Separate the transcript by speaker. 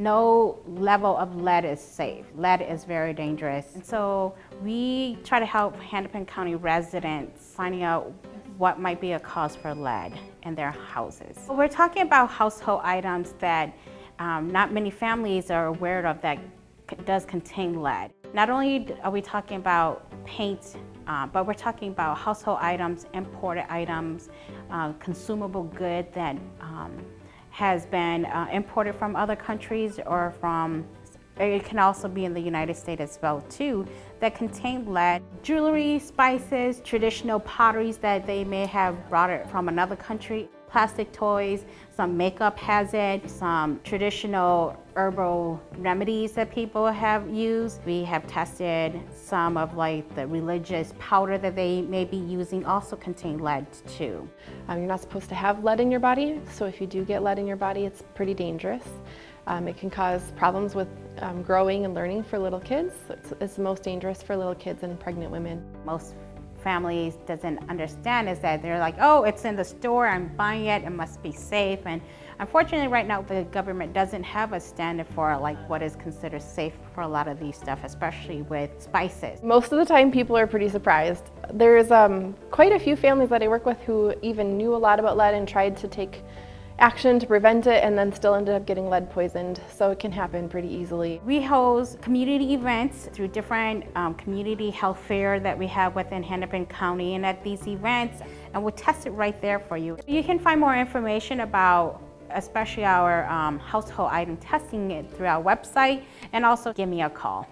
Speaker 1: No level of lead is safe. Lead is very dangerous. And so we try to help Hennepin County residents finding out what might be a cause for lead in their houses. We're talking about household items that um, not many families are aware of that does contain lead. Not only are we talking about paint, uh, but we're talking about household items, imported items, uh, consumable good that um, has been uh, imported from other countries or from it can also be in the United States as well too, that contain lead. Jewelry, spices, traditional potteries that they may have brought it from another country, plastic toys, some makeup has it, some traditional herbal remedies that people have used. We have tested some of like the religious powder that they may be using also contain lead too.
Speaker 2: Um, you're not supposed to have lead in your body, so if you do get lead in your body, it's pretty dangerous. Um, it can cause problems with um, growing and learning for little kids. It's, it's most dangerous for little kids and pregnant women.
Speaker 1: Most families doesn't understand is that they're like, oh, it's in the store, I'm buying it, it must be safe. And unfortunately right now the government doesn't have a standard for like what is considered safe for a lot of these stuff, especially with spices.
Speaker 2: Most of the time people are pretty surprised. There's um, quite a few families that I work with who even knew a lot about lead and tried to take action to prevent it and then still ended up getting lead poisoned. So it can happen pretty easily.
Speaker 1: We host community events through different um, community health fair that we have within Hennepin County and at these events and we'll test it right there for you. You can find more information about especially our um, household item testing it through our website and also give me a call.